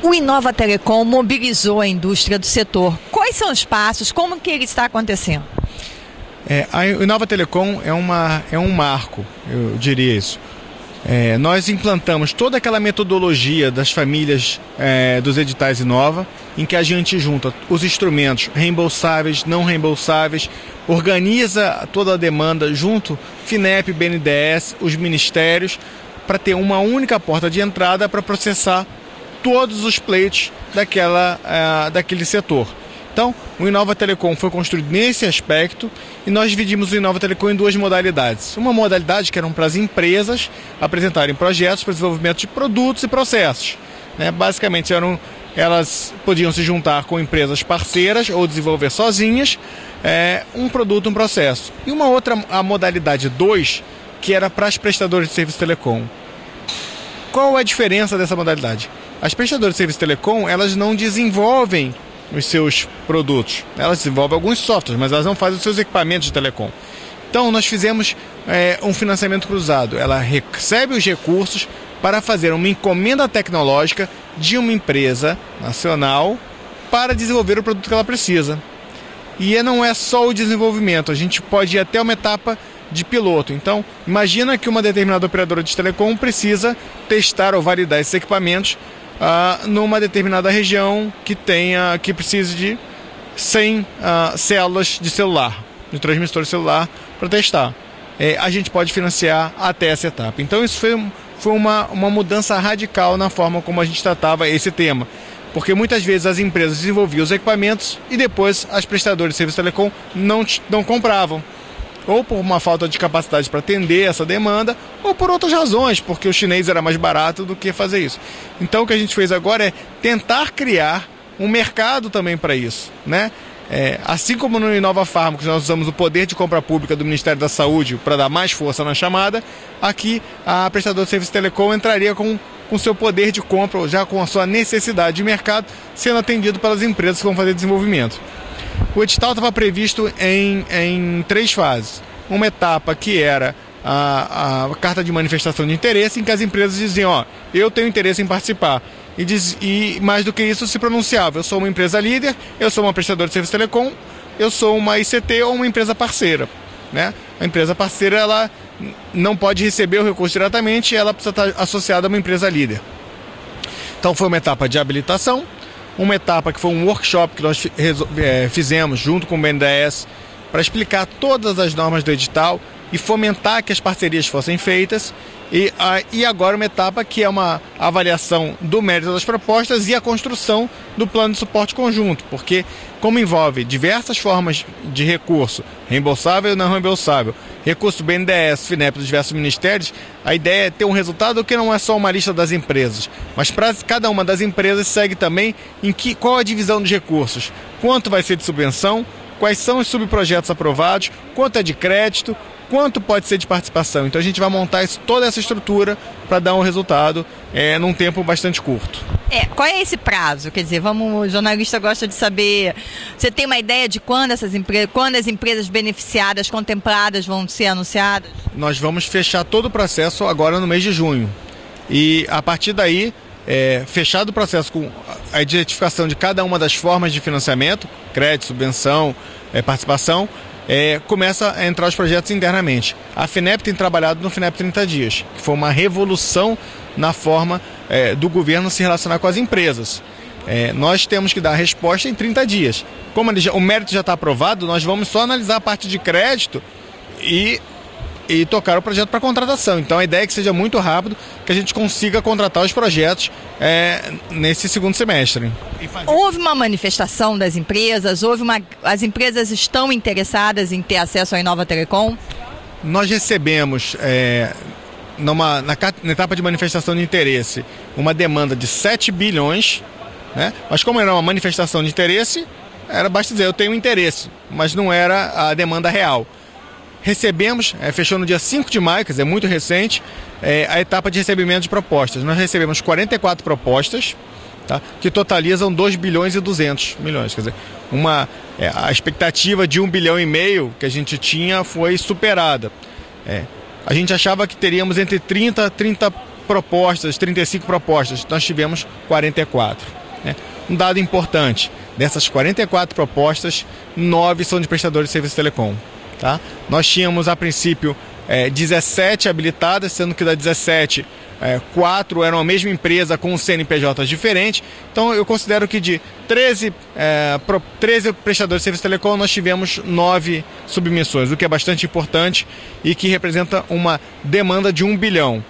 O Inova Telecom mobilizou a indústria do setor. Quais são os passos? Como que ele está acontecendo? É, a Inova Telecom é, uma, é um marco, eu diria isso. É, nós implantamos toda aquela metodologia das famílias é, dos editais Inova, em que a gente junta os instrumentos reembolsáveis, não reembolsáveis, organiza toda a demanda junto FINEP, BNDES, os ministérios, para ter uma única porta de entrada para processar todos os pleitos daquela, uh, daquele setor. Então, o Inova Telecom foi construído nesse aspecto e nós dividimos o Inova Telecom em duas modalidades. Uma modalidade que eram para as empresas apresentarem projetos para desenvolvimento de produtos e processos. Né? Basicamente, eram, elas podiam se juntar com empresas parceiras ou desenvolver sozinhas é, um produto, um processo. E uma outra, a modalidade 2, que era para as prestadoras de serviço telecom. Qual é a diferença dessa modalidade? As prestadoras de serviço telecom, elas não desenvolvem os seus produtos. Elas desenvolvem alguns softwares, mas elas não fazem os seus equipamentos de telecom. Então, nós fizemos é, um financiamento cruzado. Ela recebe os recursos para fazer uma encomenda tecnológica de uma empresa nacional para desenvolver o produto que ela precisa. E não é só o desenvolvimento, a gente pode ir até uma etapa de piloto. Então, imagina que uma determinada operadora de telecom precisa testar ou validar esses equipamentos uh, numa determinada região que tenha que precise de 100 uh, ah, células de celular, de transmissor celular para testar. É, a gente pode financiar até essa etapa. Então isso foi, foi uma, uma mudança radical na forma como a gente tratava esse tema. Porque muitas vezes as empresas desenvolviam os equipamentos e depois as prestadoras de serviço telecom não, não compravam ou por uma falta de capacidade para atender essa demanda, ou por outras razões, porque o chinês era mais barato do que fazer isso. Então o que a gente fez agora é tentar criar um mercado também para isso, né? É, assim como no Inova Fármacos nós usamos o poder de compra pública do Ministério da Saúde para dar mais força na chamada, aqui a prestadora de serviço telecom entraria com com seu poder de compra, já com a sua necessidade de mercado, sendo atendido pelas empresas que vão fazer desenvolvimento. O edital estava previsto em, em três fases. Uma etapa que era a, a, carta de manifestação de interesse, em que as empresas diziam, ó, eu tenho interesse em participar. E, diz, e mais do que isso se pronunciava, eu sou uma empresa líder, eu sou uma prestadora de serviço telecom, eu sou uma ICT ou uma empresa parceira. Né? A empresa parceira ela não pode receber o recurso diretamente, ela precisa estar associada a uma empresa líder. Então foi uma etapa de habilitação, uma etapa que foi um workshop que nós é, fizemos junto com o BNDES para explicar todas as normas do edital e fomentar que as parcerias fossem feitas. E, a, e agora uma etapa que é uma avaliação do mérito das propostas e a construção do plano de suporte conjunto, porque como envolve diversas formas de recurso, reembolsável e não reembolsável, recurso BNDES, FINEP dos diversos ministérios, a ideia é ter um resultado que não é só uma lista das empresas, mas para cada uma das empresas segue também em que, qual a divisão dos recursos, quanto vai ser de subvenção, quais são os subprojetos aprovados, quanto é de crédito, quanto pode ser de participação. Então a gente vai montar isso, toda essa estrutura para dar um resultado é, num tempo bastante curto. É, qual é esse prazo? Quer dizer, vamos, o jornalista gosta de saber. Você tem uma ideia de quando essas empresas, quando as empresas beneficiadas, contempladas vão ser anunciadas? Nós vamos fechar todo o processo agora no mês de junho. E a partir daí, é, fechado o processo com a identificação de cada uma das formas de financiamento, crédito, subvenção, é, participação, é, começa a entrar os projetos internamente. A FINEP tem trabalhado no FINEP 30 Dias, que foi uma revolução na forma é, do governo se relacionar com as empresas. É, nós temos que dar a resposta em 30 dias. Como já, o mérito já está aprovado, nós vamos só analisar a parte de crédito e e tocar o projeto para contratação. Então a ideia é que seja muito rápido, que a gente consiga contratar os projetos é, nesse segundo semestre. Houve uma manifestação das empresas, houve uma, as empresas estão interessadas em ter acesso à Inova Telecom? Nós recebemos é, numa, na, na, etapa de manifestação de interesse uma demanda de 7 bilhões, né? mas como era uma manifestação de interesse, era basta dizer eu tenho interesse, mas não era a demanda real recebemos, é, fechou no dia 5 de maio, quer dizer, muito recente, é, a etapa de recebimento de propostas. Nós recebemos 44 propostas, tá, que totalizam 2 bilhões e 200 milhões. Quer dizer, uma, é, a expectativa de 1 bilhão e meio que a gente tinha foi superada. É, a gente achava que teríamos entre 30 e 30 propostas, 35 propostas, nós tivemos 44. Né? Um dado importante: dessas 44 propostas, 9 são de prestadores de serviço telecom. Tá? Nós tínhamos, a princípio, é, 17 habilitadas, sendo que da 17, é, 4 eram a mesma empresa com um CNPJ diferente. Então eu considero que de 13, é, pro, 13 prestadores de serviço telecom, nós tivemos 9 submissões, o que é bastante importante e que representa uma demanda de 1 bilhão.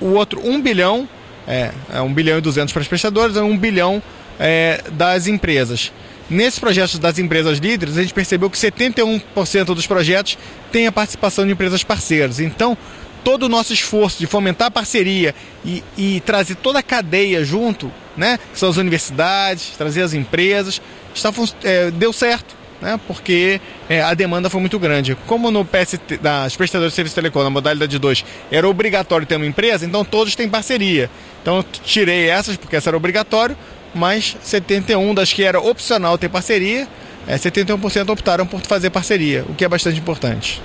O outro 1 bilhão, é, é 1 bilhão e 200 para os prestadores, é 1 bilhão é, das empresas. Nesses projetos das empresas líderes, a gente percebeu que 71% dos projetos têm a participação de empresas parceiras. Então, todo o nosso esforço de fomentar a parceria e, e trazer toda a cadeia junto, né, que são as universidades, trazer as empresas, está, é, deu certo. Né, porque é, a demanda foi muito grande. Como no PST, das prestadoras de serviço telecom, na modalidade 2, era obrigatório ter uma empresa, então todos têm parceria. Então tirei essas porque essa era obrigatório, mas 71 das que era opcional ter parceria, é, 71% optaram por fazer parceria, o que é bastante importante.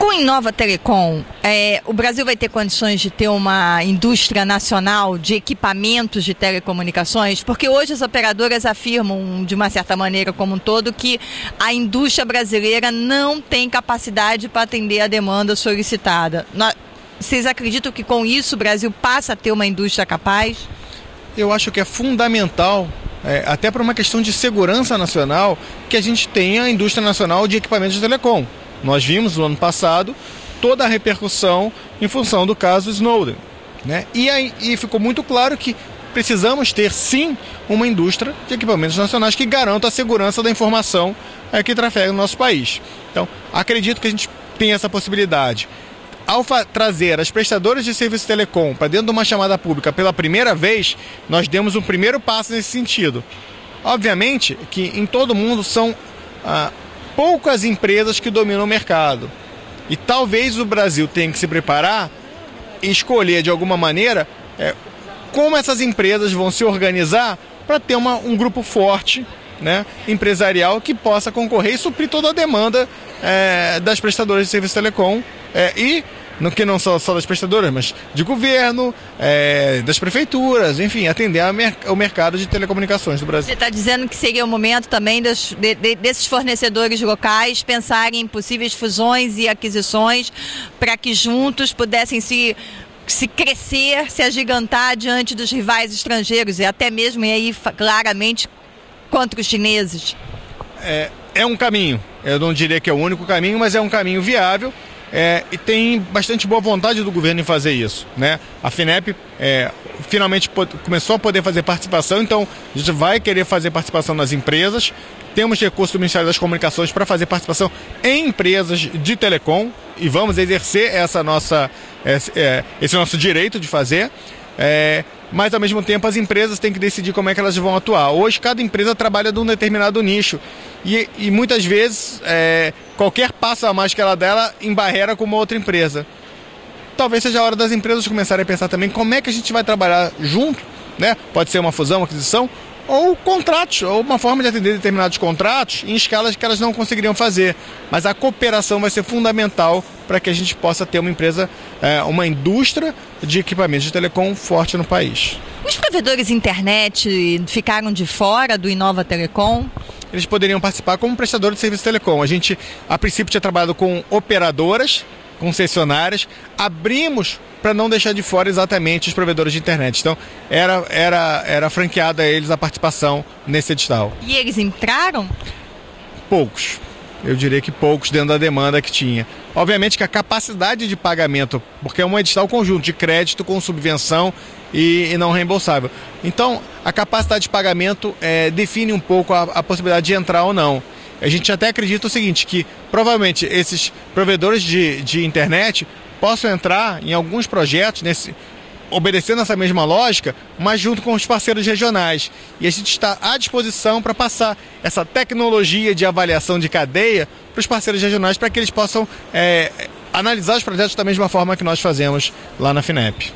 Com a Inova Telecom, é, o Brasil vai ter condições de ter uma indústria nacional de equipamentos de telecomunicações? Porque hoje as operadoras afirmam, de uma certa maneira como um todo, que a indústria brasileira não tem capacidade para atender a demanda solicitada. Vocês acreditam que com isso o Brasil passa a ter uma indústria capaz? Eu acho que é fundamental, é, até para uma questão de segurança nacional, que a gente tenha a indústria nacional de equipamentos de telecom. Nós vimos no ano passado toda a repercussão em função do caso Snowden. Né? E, aí, e ficou muito claro que precisamos ter sim uma indústria de equipamentos nacionais que garanta a segurança da informação é, que trafega no nosso país. Então, acredito que a gente tem essa possibilidade ao trazer as prestadoras de serviço telecom para dentro de uma chamada pública pela primeira vez, nós demos um primeiro passo nesse sentido. Obviamente que em todo mundo são ah, poucas empresas que dominam o mercado. E talvez o Brasil tenha que se preparar e escolher de alguma maneira é, como essas empresas vão se organizar para ter uma, um grupo forte né, empresarial que possa concorrer e suprir toda a demanda é, das prestadoras de serviço telecom é, e no que não só, só das prestadoras, mas de governo, é, das prefeituras, enfim, atender mer o mercado de telecomunicações do Brasil. Você está dizendo que seria o momento também dos, de, de, desses fornecedores locais pensarem em possíveis fusões e aquisições para que juntos pudessem se se crescer, se agigantar diante dos rivais estrangeiros e até mesmo e aí claramente contra os chineses? É, é um caminho. Eu não diria que é o único caminho, mas é um caminho viável é, e tem bastante boa vontade do governo em fazer isso. Né? A FINEP é, finalmente começou a poder fazer participação, então a gente vai querer fazer participação nas empresas. Temos recursos do Ministério das Comunicações para fazer participação em empresas de telecom e vamos exercer essa nossa, esse, é, esse nosso direito de fazer. É, mas ao mesmo tempo as empresas têm que decidir como é que elas vão atuar. Hoje cada empresa trabalha de um determinado nicho e, e muitas vezes é, qualquer passo a mais que ela dela embarrera com uma outra empresa. Talvez seja a hora das empresas começarem a pensar também como é que a gente vai trabalhar junto, né? Pode ser uma fusão, uma aquisição, ou contratos, ou uma forma de atender determinados contratos em escalas que elas não conseguiriam fazer. Mas a cooperação vai ser fundamental para que a gente possa ter uma empresa, é, uma indústria de equipamentos de telecom forte no país. Os provedores internet ficaram de fora do Inova Telecom? Eles poderiam participar como prestador de serviço telecom. A gente, a princípio, tinha trabalhado com operadoras, concessionárias, abrimos para não deixar de fora exatamente os provedores de internet. Então, era, era, era franqueada a eles a participação nesse edital. E eles entraram? Poucos. Eu diria que poucos dentro da demanda que tinha. Obviamente que a capacidade de pagamento, porque é um edital conjunto de crédito com subvenção e, e não reembolsável. Então, a capacidade de pagamento é, define um pouco a, a possibilidade de entrar ou não. A gente até acredita o seguinte, que provavelmente esses provedores de, de internet possam entrar em alguns projetos nesse, obedecendo essa mesma lógica, mas junto com os parceiros regionais. E a gente está à disposição para passar essa tecnologia de avaliação de cadeia para os parceiros regionais para que eles possam é, analisar os projetos da mesma forma que nós fazemos lá na FINEP.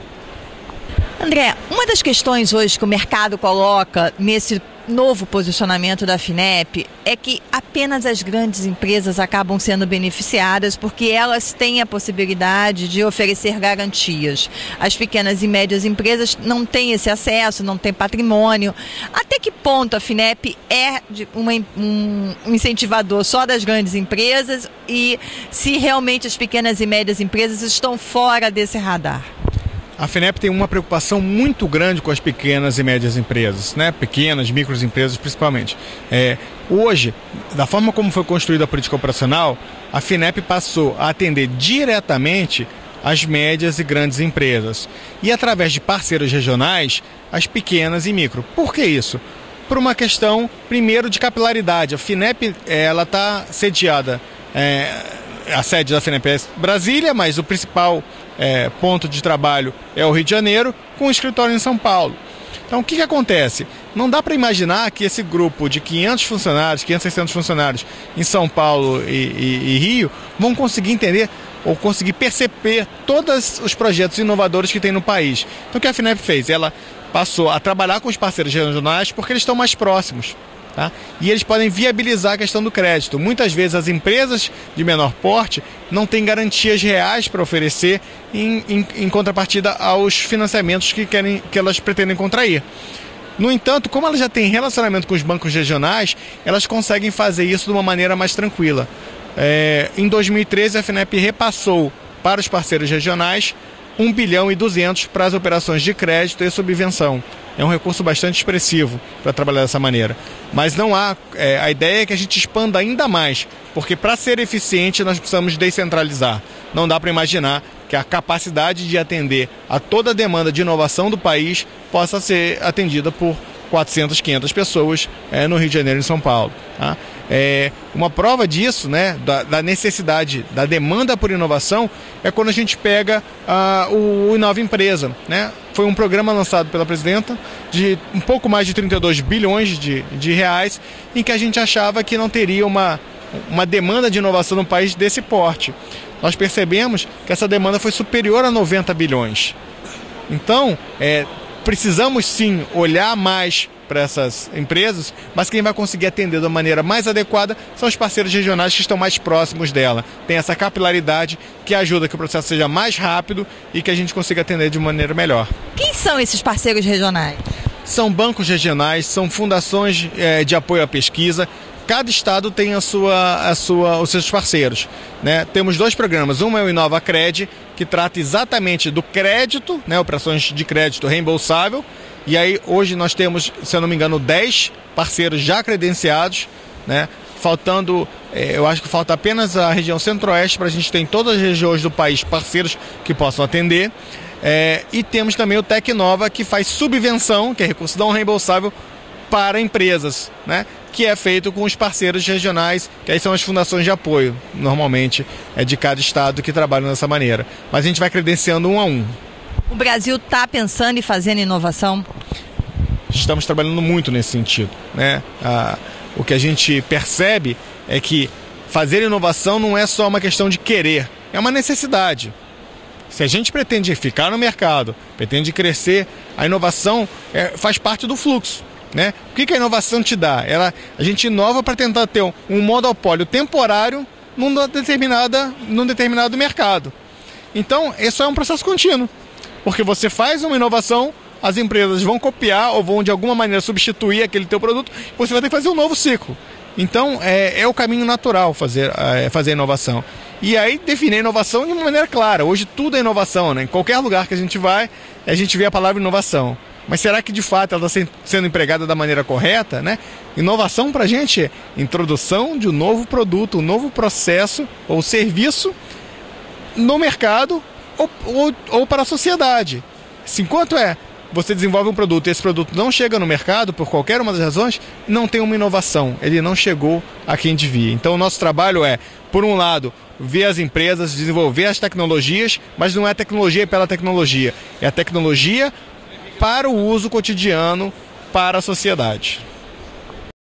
André, uma das questões hoje que o mercado coloca nesse novo posicionamento da FINEP é que apenas as grandes empresas acabam sendo beneficiadas porque elas têm a possibilidade de oferecer garantias. As pequenas e médias empresas não têm esse acesso, não têm patrimônio. Até que ponto a FINEP é um incentivador só das grandes empresas e se realmente as pequenas e médias empresas estão fora desse radar? A FINEP tem uma preocupação muito grande com as pequenas e médias empresas, né? pequenas, microempresas principalmente. É, hoje, da forma como foi construída a política operacional, a FINEP passou a atender diretamente as médias e grandes empresas e, através de parceiros regionais, as pequenas e micro. Por que isso? Por uma questão, primeiro, de capilaridade. A FINEP está sediada, é, a sede da FINEP é Brasília, mas o principal é, ponto de trabalho é o Rio de Janeiro, com o escritório em São Paulo. Então, o que, que acontece? Não dá para imaginar que esse grupo de 500 funcionários, 500, 600 funcionários em São Paulo e, e, e Rio vão conseguir entender ou conseguir perceber todos os projetos inovadores que tem no país. Então, o que a FINEP fez? Ela passou a trabalhar com os parceiros regionais porque eles estão mais próximos. Tá? E eles podem viabilizar a questão do crédito. Muitas vezes as empresas de menor porte não têm garantias reais para oferecer em, em, em, contrapartida aos financiamentos que, querem, que elas pretendem contrair. No entanto, como elas já têm relacionamento com os bancos regionais, elas conseguem fazer isso de uma maneira mais tranquila. É, em 2013, a FINEP repassou para os parceiros regionais 1 bilhão e 200 para as operações de crédito e subvenção é um recurso bastante expressivo para trabalhar dessa maneira. Mas não há. É, a ideia é que a gente expanda ainda mais, porque para ser eficiente nós precisamos descentralizar. Não dá para imaginar que a capacidade de atender a toda a demanda de inovação do país possa ser atendida por 400, 500 pessoas é, no Rio de Janeiro e em São Paulo. Tá? É, uma prova disso, né, da, da, necessidade, da demanda por inovação, é quando a gente pega uh, o, o Inova Empresa. Né? Foi um programa lançado pela presidenta de um pouco mais de 32 bilhões de, de reais, em que a gente achava que não teria uma, uma demanda de inovação no país desse porte. Nós percebemos que essa demanda foi superior a 90 bilhões. Então, é, precisamos sim olhar mais para essas empresas, mas quem vai conseguir atender da maneira mais adequada são os parceiros regionais que estão mais próximos dela. Tem essa capilaridade que ajuda que o processo seja mais rápido e que a gente consiga atender de maneira melhor. Quem são esses parceiros regionais? São bancos regionais, são fundações é, de apoio à pesquisa cada estado tem a sua, a sua, os seus parceiros. Né? Temos dois programas. Um é o Inova Cred, que trata exatamente do crédito, né? operações de crédito reembolsável. E aí hoje nós temos, se eu não me engano, 10 parceiros já credenciados, né? faltando, eh, eu acho que falta apenas a região centro-oeste para a gente ter em todas as regiões do país parceiros que possam atender. É, e temos também o Tecnova, que faz subvenção, que é recurso não reembolsável, para empresas, né? Que é feito com os parceiros regionais, que aí são as fundações de apoio, normalmente, é de cada estado que trabalham dessa maneira. Mas a gente vai credenciando um a um. O Brasil está pensando em fazer inovação? Estamos trabalhando muito nesse sentido. Né? Ah, o que a gente percebe é que fazer inovação não é só uma questão de querer, é uma necessidade. Se a gente pretende ficar no mercado, pretende crescer, a inovação é, faz parte do fluxo. Né? O que, que a inovação te dá? Ela, a gente inova para tentar ter um, um monopólio temporário num, determinada, num determinado mercado. Então, isso é um processo contínuo. Porque você faz uma inovação, as empresas vão copiar ou vão de alguma maneira substituir aquele teu produto, você vai ter que fazer um novo ciclo. Então, é, é o caminho natural fazer, é, fazer inovação. E aí definir a inovação de uma maneira clara. Hoje tudo é inovação, né? Em qualquer lugar que a gente vai, a gente vê a palavra inovação. Mas será que de fato ela está sendo empregada da maneira correta? Né? Inovação para a gente é introdução de um novo produto, um novo processo ou serviço no mercado ou, ou, ou para a sociedade. Se enquanto é você desenvolve um produto e esse produto não chega no mercado por qualquer uma das razões, não tem uma inovação, ele não chegou a quem devia. Então o nosso trabalho é, por um lado, ver as empresas, desenvolver as tecnologias, mas não é tecnologia pela tecnologia, é a tecnologia para o uso cotidiano para a sociedade.